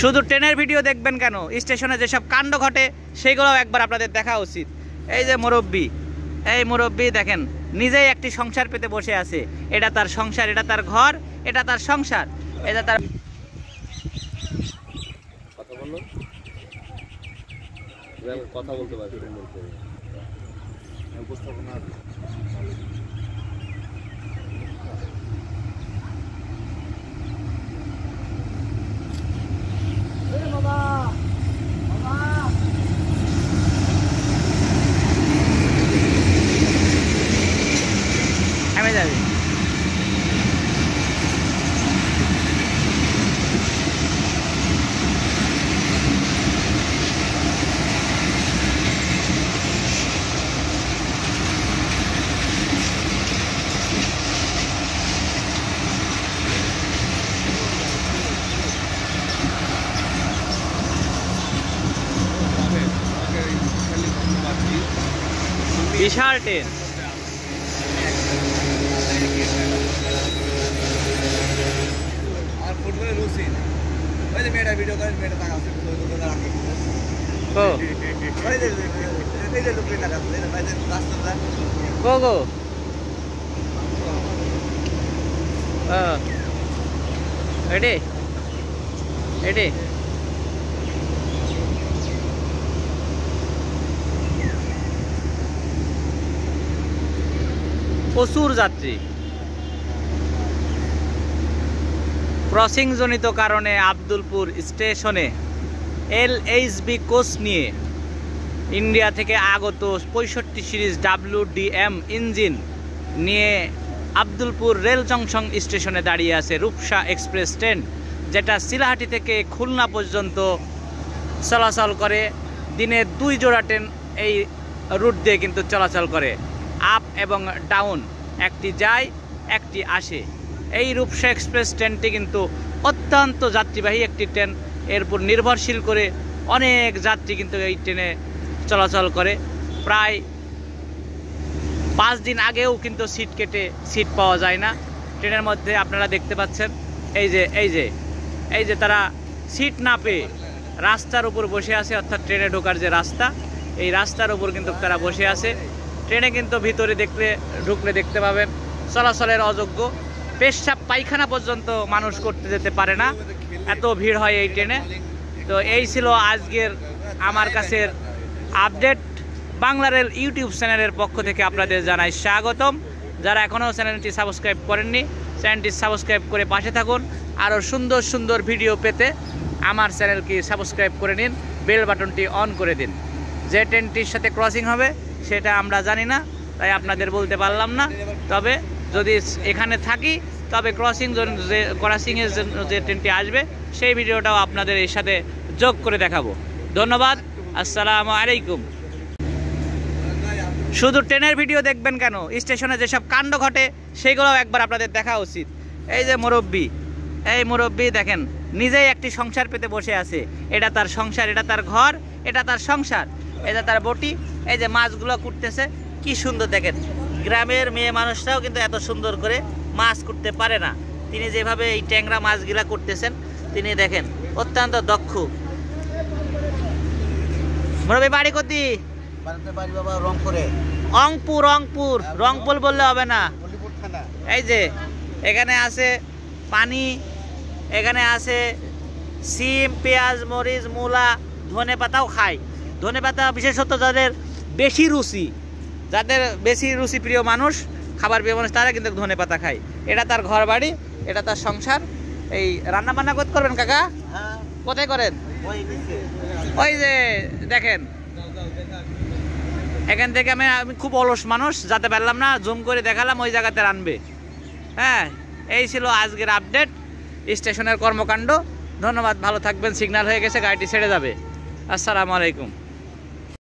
শুধু ট্রেনের ভিডিও দেখবেন কেন? স্টেশনে যেসব কাণ্ড ঘটে সেগুলোও একবার আপনাদের দেখা উচিত। এই যে মুরব্বী এই মুরব্বী দেখেন নিজেই একটি সংসার পেতে বসে আছে। এটা তার সংসার এটা তার ঘর এটা তার সংসার এটা তার কথা বলো এবার কথা বলতে পারছি বলতে উপস্থাপনা থেমে যাবে বিশাল ট্রেন আর ফুটবলের রুচি ওই যে মেয়েটা ভিডিও করে মেয়েটা টাকা আছে রাখে ও ওই যে এই যে লোকের টাকা আছে এই গো গো। এডি এডি। প্রচুর যাত্রী। ক্রসিং জনিত কারণে আব্দুলপুর স্টেশনে এল এইচবি কোচ নিয়ে ইন্ডিয়া থেকে আগত পঁয়ষট্টি সিরিজ ডাব্লিউ ডিএম ইঞ্জিন নিয়ে আব্দুলপুর রেল জংশন স্টেশনে দাঁড়িয়ে আছে রূপসা এক্সপ্রেস ট্রেন, যেটা শিলাহাটি থেকে খুলনা পর্যন্ত চলাচল করে। দিনে দুই জোড়া ট্রেন এই রুট দিয়ে কিন্তু চলাচল করে। আপ এবং ডাউন, একটি যায়, একটি আসে। এই রূপসা এক্সপ্রেস ট্রেনটি কিন্তু অত্যন্ত যাত্রীবাহী একটি ট্রেন। এর উপর নির্ভরশীল করে অনেক যাত্রী কিন্তু এই ট্রেনে চলাচল করে। প্রায় পাঁচ দিন আগেও কিন্তু সিট কেটে সিট পাওয়া যায় না। ট্রেনের মধ্যে আপনারা দেখতে পাচ্ছেন, এই যে এই যে এই যে তারা সিট না পেয়ে রাস্তার উপর বসে আছে, অর্থাৎ ট্রেনে ঢোকার যে রাস্তা, এই রাস্তার উপর কিন্তু তারা বসে আছে। ট্রেনে কিন্তু ভিতরে দেখলে, ঢুকলে দেখতে পাবেন। চলাচলের অযোগ্য। পেশাব পায়খানা পর্যন্ত মানুষ করতে যেতে পারে না। এত ভিড় হয় এই ট্রেনে। তো এই ছিল আজকের আমার কাছের আপডেট। বাংলা রেল ইউটিউব চ্যানেলের পক্ষ থেকে আপনাদের জানাই স্বাগতম। যারা এখনও চ্যানেলটি সাবস্ক্রাইব করেননি, চ্যানেলটি সাবস্ক্রাইব করে পাশে থাকুন। আরও সুন্দর সুন্দর ভিডিও পেতে আমার চ্যানেলকে সাবস্ক্রাইব করে নিন। বেল বাটনটি অন করে দিন। যে ট্রেনটির সাথে ক্রসিং হবে সেটা আমরা জানি না, তাই আপনাদের বলতে পারলাম না। তবে যদি এখানে থাকি, তবে ক্রসিং যে ক্রসিংয়ের যে ট্রেনটি আসবে, সেই ভিডিওটাও আপনাদের এর সাথে যোগ করে দেখাবো। ধন্যবাদ, আসসালামু আলাইকুম। শুধু ট্রেনের ভিডিও দেখবেন কেন? স্টেশনে যেসব কাণ্ড ঘটে, সেগুলোও একবার আপনাদের দেখা উচিত। এই যে মুরব্বী, এই মুরব্বী দেখেন, নিজেই একটি সংসার পেতে বসে আছে। এটা তার সংসার, এটা তার ঘর, এটা তার সংসার। এটা তার বটি এই যে মাছগুলো কুটতেছে কি সুন্দর দেখেন। গ্রামের মেয়ে মানুষরাও কিন্তু এত সুন্দর করে মাছ করতে পারে না। তিনি যেভাবে এই ট্যাংরা মাছগুলা করতেছেন তিনি দেখেন অত্যন্ত দক্ষ। মুরব্বী বাড়ি কতি রংপুর। রংপুর রংপুর। বললে হবে না। এই যে এখানে আছে পানি এখানে আছে সিম পেঁয়াজ মরিচ মূলা ধনে পাতাও খায়। ধনে পাতা বিশেষত যাদের বেশি রুচি যাদের বেশি রুচি প্রিয় মানুষ খাবার প্রিয় মানুষ তারা কিন্তু ধনে পাতা খায়। এটা তার ঘর বাড়ি এটা তার সংসার। এই রান্না বান্না করতে করবেন কাকা? হ্যাঁ। কোথায় করেন? ওই ওই যে দেখেন। এখান থেকে আমি আমি খুব অলস মানুষ যাতে পারলাম না জুম করে দেখালাম ওই জায়গাতে রানবে। হ্যাঁ এই ছিল আজকের আপডেট স্টেশনের কর্মকাণ্ড। ধন্যবাদ ভালো থাকবেন সিগন্যাল হয়ে গেছে গাড়িটি ছেড়ে যাবে। আসসালামু আলাইকুম।